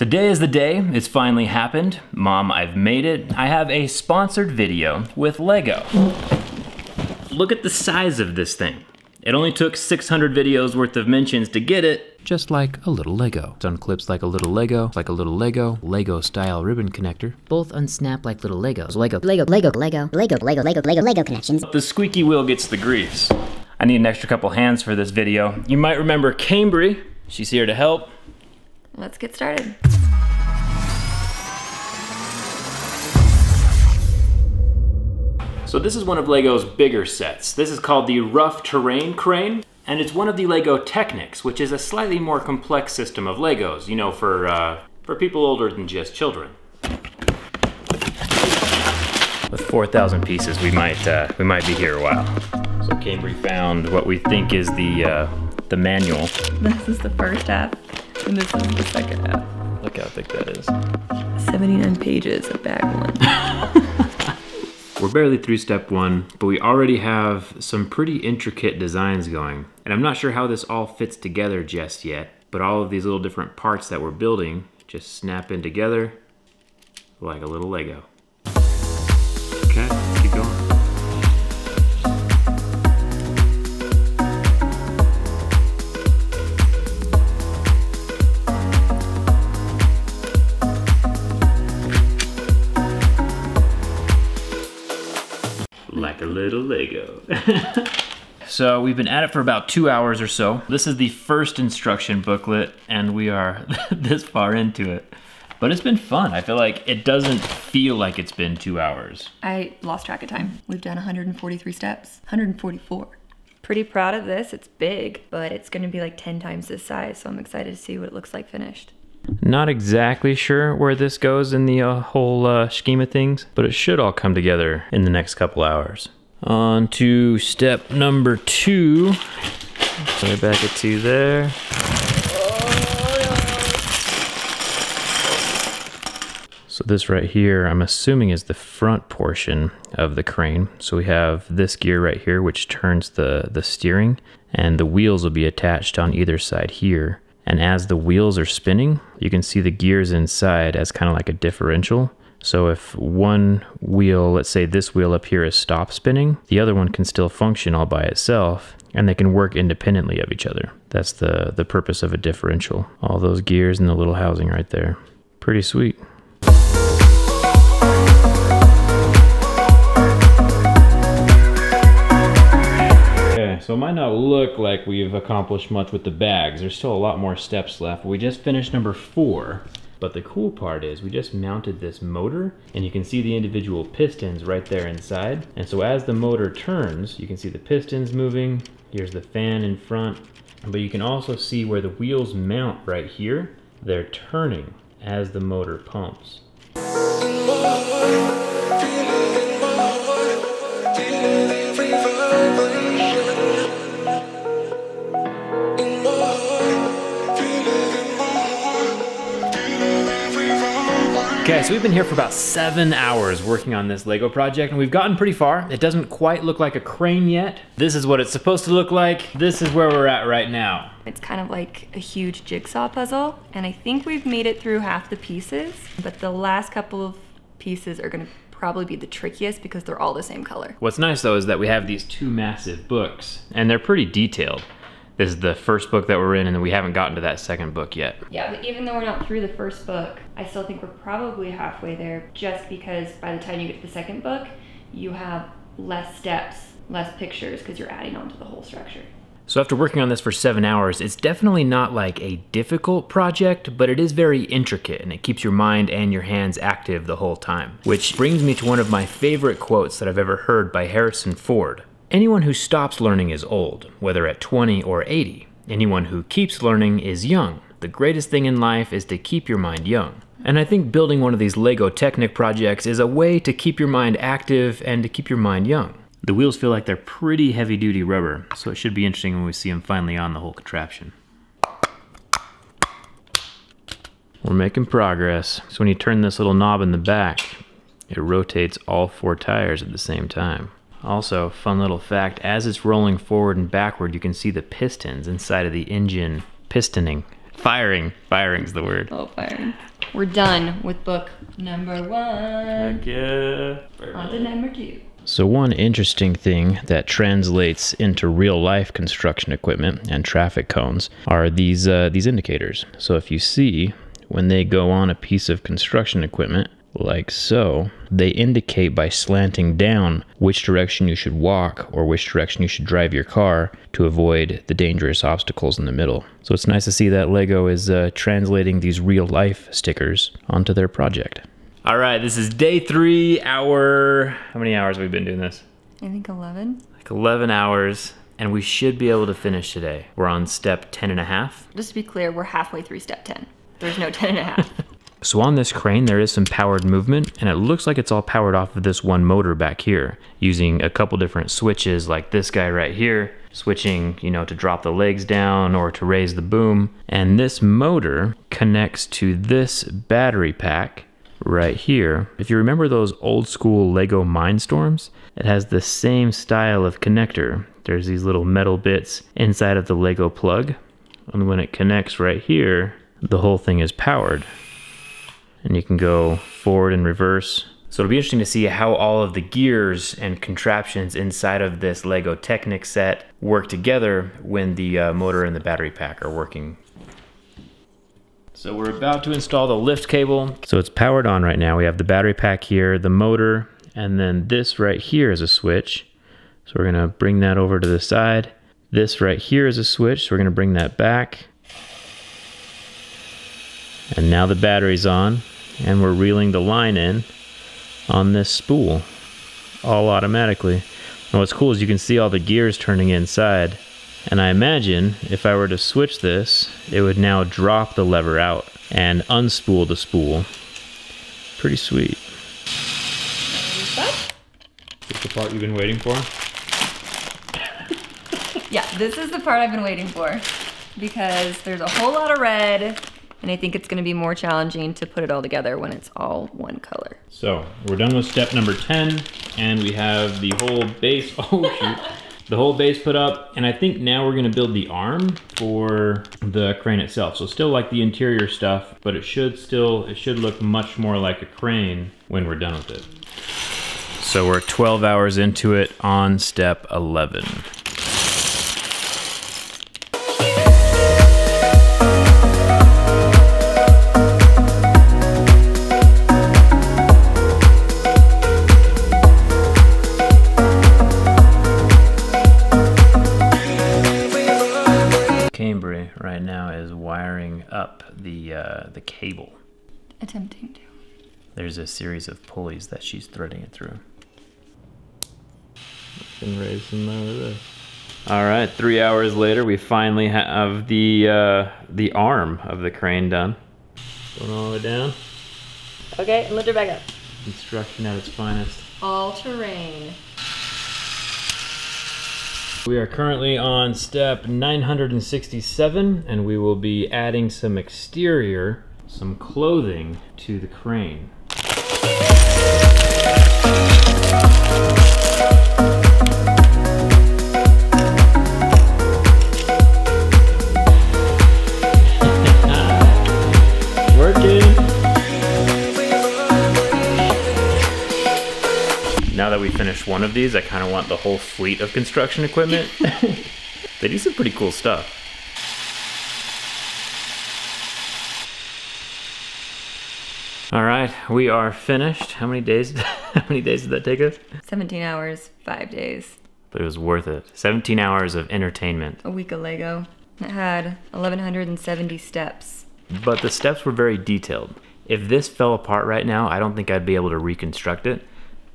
Today is the day, it's finally happened. Mom, I've made it. I have a sponsored video with Lego. Look at the size of this thing. It only took 600 videos worth of mentions to get it. Just like a little Lego. Done clips like a little Lego, like a little Lego, Lego style ribbon connector. Both unsnap like little Legos. Lego, Lego, Lego, Lego, Lego, Lego, Lego, Lego, Lego connections. The squeaky wheel gets the grease. I need an extra couple hands for this video. You might remember Cambry. She's here to help. Let's get started. So this is one of LEGO's bigger sets. This is called the Rough Terrain Crane, and it's one of the LEGO Technics, which is a slightly more complex system of LEGOs, you know, for, uh, for people older than just children. With 4,000 pieces, we might, uh, we might be here a while. So Cambry found what we think is the, uh, the manual. This is the first half, and this is the second half. Look how thick that is. 79 pages of bag one. We're barely through step one, but we already have some pretty intricate designs going. And I'm not sure how this all fits together just yet, but all of these little different parts that we're building just snap in together like a little Lego. Okay, keep going. Like a little Lego. so we've been at it for about two hours or so. This is the first instruction booklet and we are this far into it. But it's been fun. I feel like it doesn't feel like it's been two hours. I lost track of time. We've done 143 steps, 144. Pretty proud of this. It's big, but it's gonna be like 10 times this size, so I'm excited to see what it looks like finished. Not exactly sure where this goes in the uh, whole uh, scheme of things, but it should all come together in the next couple hours. On to step number two. So back at two there. So this right here, I'm assuming is the front portion of the crane. So we have this gear right here, which turns the, the steering, and the wheels will be attached on either side here. And as the wheels are spinning, you can see the gears inside as kind of like a differential. So if one wheel, let's say this wheel up here is stop spinning, the other one can still function all by itself and they can work independently of each other. That's the, the purpose of a differential. All those gears and the little housing right there. Pretty sweet. So it might not look like we've accomplished much with the bags. There's still a lot more steps left. We just finished number four. But the cool part is we just mounted this motor and you can see the individual pistons right there inside. And so as the motor turns, you can see the pistons moving. Here's the fan in front. But you can also see where the wheels mount right here. They're turning as the motor pumps. Okay, so we've been here for about seven hours working on this Lego project and we've gotten pretty far. It doesn't quite look like a crane yet. This is what it's supposed to look like. This is where we're at right now. It's kind of like a huge jigsaw puzzle, and I think we've made it through half the pieces, but the last couple of pieces are gonna probably be the trickiest because they're all the same color. What's nice though is that we have these two massive books and they're pretty detailed. This is the first book that we're in and we haven't gotten to that second book yet. Yeah, but even though we're not through the first book, I still think we're probably halfway there just because by the time you get to the second book, you have less steps, less pictures because you're adding on to the whole structure. So after working on this for seven hours, it's definitely not like a difficult project, but it is very intricate and it keeps your mind and your hands active the whole time. Which brings me to one of my favorite quotes that I've ever heard by Harrison Ford. Anyone who stops learning is old, whether at 20 or 80. Anyone who keeps learning is young. The greatest thing in life is to keep your mind young. And I think building one of these LEGO Technic projects is a way to keep your mind active and to keep your mind young. The wheels feel like they're pretty heavy duty rubber, so it should be interesting when we see them finally on the whole contraption. We're making progress. So when you turn this little knob in the back, it rotates all four tires at the same time. Also, fun little fact, as it's rolling forward and backward, you can see the pistons inside of the engine pistoning Firing. Firing's the word. Oh, firing. We're done with book number one. Heck Yeah. On to number two. So, one interesting thing that translates into real life construction equipment and traffic cones are these, uh, these indicators. So, if you see when they go on a piece of construction equipment, like so, they indicate by slanting down which direction you should walk or which direction you should drive your car to avoid the dangerous obstacles in the middle. So, it's nice to see that LEGO is uh, translating these real life stickers onto their project. All right, this is day three, hour. How many hours have we been doing this? I think 11. Like 11 hours, and we should be able to finish today. We're on step 10 and a half. Just to be clear, we're halfway through step 10. There's no 10 and a half. So on this crane, there is some powered movement, and it looks like it's all powered off of this one motor back here, using a couple different switches like this guy right here, switching, you know, to drop the legs down or to raise the boom. And this motor connects to this battery pack right here. If you remember those old school Lego Mindstorms, it has the same style of connector. There's these little metal bits inside of the Lego plug, and when it connects right here, the whole thing is powered. And you can go forward and reverse. So it'll be interesting to see how all of the gears and contraptions inside of this Lego Technic set work together when the uh, motor and the battery pack are working so we're about to install the lift cable. So it's powered on right now. We have the battery pack here, the motor, and then this right here is a switch. So we're gonna bring that over to the side. This right here is a switch, so we're gonna bring that back. And now the battery's on, and we're reeling the line in on this spool, all automatically. And what's cool is you can see all the gears turning inside. And I imagine if I were to switch this, it would now drop the lever out and unspool the spool. Pretty sweet. Is the part you've been waiting for? Yeah, this is the part I've been waiting for because there's a whole lot of red and I think it's gonna be more challenging to put it all together when it's all one color. So we're done with step number 10 and we have the whole base, oh shoot, the whole base put up. And I think now we're gonna build the arm for the crane itself. So still like the interior stuff, but it should still, it should look much more like a crane when we're done with it. So we're 12 hours into it on step 11. Now is wiring up the uh, the cable. Attempting to. There's a series of pulleys that she's threading it through. Been raising out of this. All right, three hours later, we finally have the uh, the arm of the crane done. Going all the way down. Okay, and lift her back up. Construction at its finest. All terrain. We are currently on step 967, and we will be adding some exterior, some clothing to the crane. That we finished one of these, I kind of want the whole fleet of construction equipment. they do some pretty cool stuff. All right, we are finished. How many days? How many days did that take us? 17 hours, five days. But it was worth it. 17 hours of entertainment. A week of Lego. It had 1,170 steps. But the steps were very detailed. If this fell apart right now, I don't think I'd be able to reconstruct it.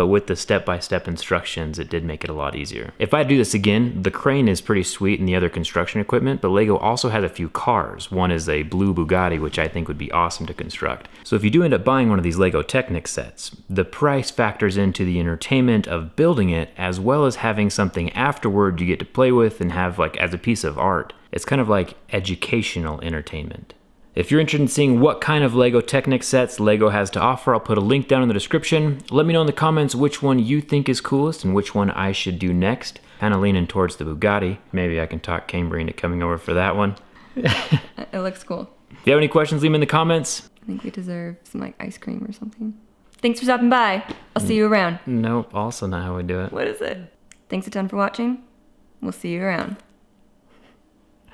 But with the step-by-step instructions, it did make it a lot easier. If I do this again, the crane is pretty sweet and the other construction equipment, but Lego also has a few cars. One is a blue Bugatti, which I think would be awesome to construct. So if you do end up buying one of these Lego Technic sets, the price factors into the entertainment of building it, as well as having something afterward you get to play with and have like as a piece of art. It's kind of like educational entertainment. If you're interested in seeing what kind of LEGO Technic sets LEGO has to offer, I'll put a link down in the description. Let me know in the comments which one you think is coolest and which one I should do next. Kinda leaning towards the Bugatti. Maybe I can talk Cambry into coming over for that one. it looks cool. If you have any questions, leave them in the comments. I think we deserve some like ice cream or something. Thanks for stopping by. I'll see you around. Nope, also not how we do it. What is it? Thanks a ton for watching. We'll see you around.